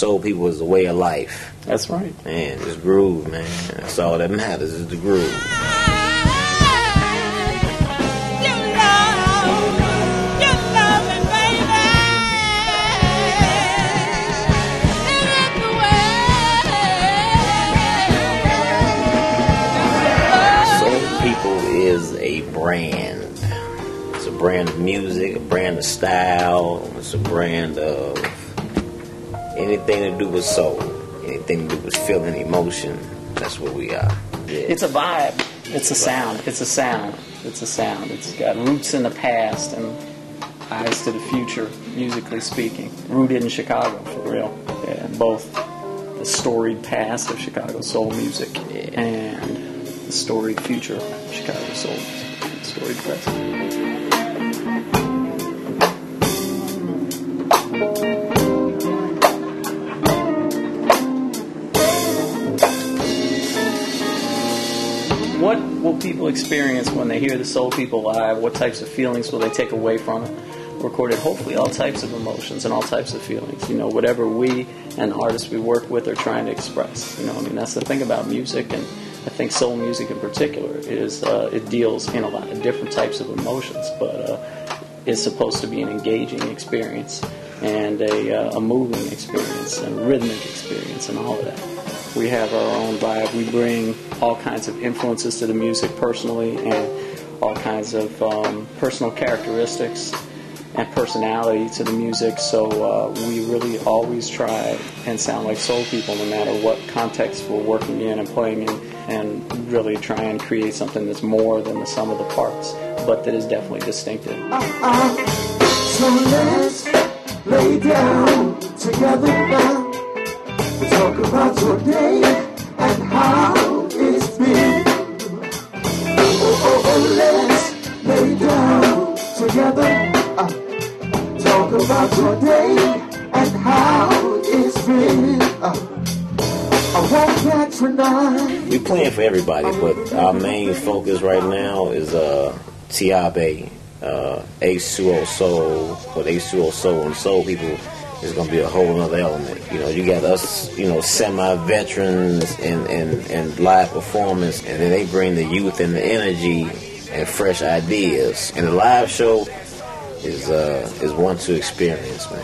soul people is a way of life. That's right. Man, this groove, man. That's all that matters is the groove. Soul People is a brand. It's a brand of music, a brand of style, it's a brand of anything to do with soul, anything to do with feeling emotion. That's what we are. Yeah. It's a vibe. It's a sound. It's a sound. It's a sound. It's got roots in the past and eyes to the future, musically speaking. Rooted in Chicago, for real. Yeah, both the storied past of Chicago soul music and the storied future of Chicago soul music. Storied present. What will people experience when they hear the Soul People live? What types of feelings will they take away from it? Recorded, hopefully, all types of emotions and all types of feelings. You know, whatever we and artists we work with are trying to express. You know, I mean, that's the thing about music, and I think soul music in particular is uh, it deals in a lot of different types of emotions, but uh, it's supposed to be an engaging experience and a, uh, a moving experience and rhythmic experience and all of that. We have our own vibe. We bring all kinds of influences to the music personally and all kinds of um, personal characteristics and personality to the music. So uh, we really always try and sound like soul people no matter what context we're working in and playing in and really try and create something that's more than the sum of the parts but that is definitely distinctive. So let's lay down together now. Talk about your day and how it's been. Oh, oh, oh, let's lay down together. Uh, talk about your day and how it's been. Uh. We playing for everybody, but our main focus right now is uh, Tiabe, uh, H2O Soul, but H2O Soul and Soul People is going to be a whole other element. You know, you got us, you know, semi-veterans and, and, and live performance, and then they bring the youth and the energy and fresh ideas. And the live show is uh, is one to experience, man.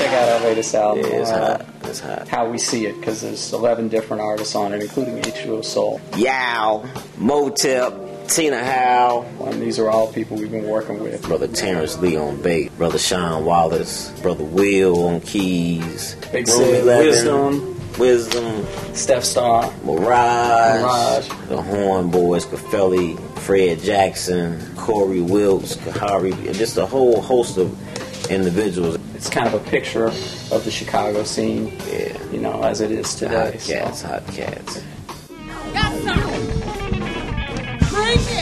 Check out our latest album. Yeah, it's uh, hot. It's hot. How we see it, because there's 11 different artists on it, including H2O Soul. Yow, Motip, Tina Howe, And these are all people we've been working with. Brother Terrence Lee on bass, Brother Sean Wallace, Brother Will on keys, Big Sid, Wisdom, Wisdom, Steph Star, Mirage, Mirage. the Horn Boys, Cafelli, Fred Jackson, Corey Wilkes, Kahari, just a whole host of individuals. It's kind of a picture of the Chicago scene, Yeah, you know, as it is today. hot so. hot cats. Got some. Drink it.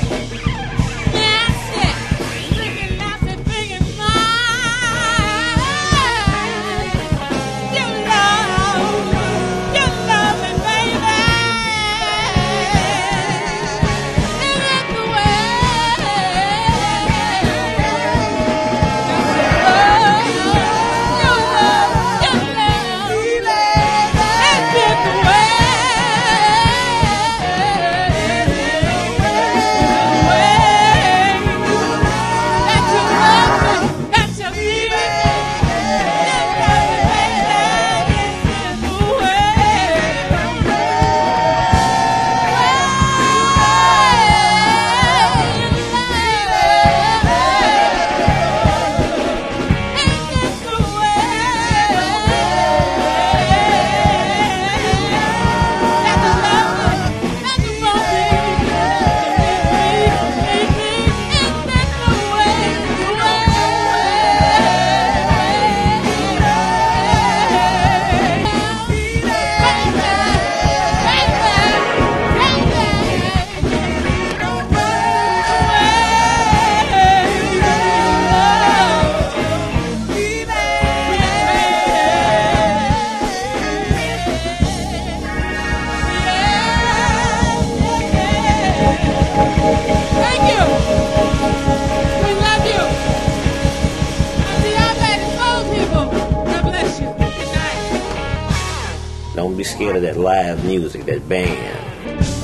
Be scared of that live music, that band.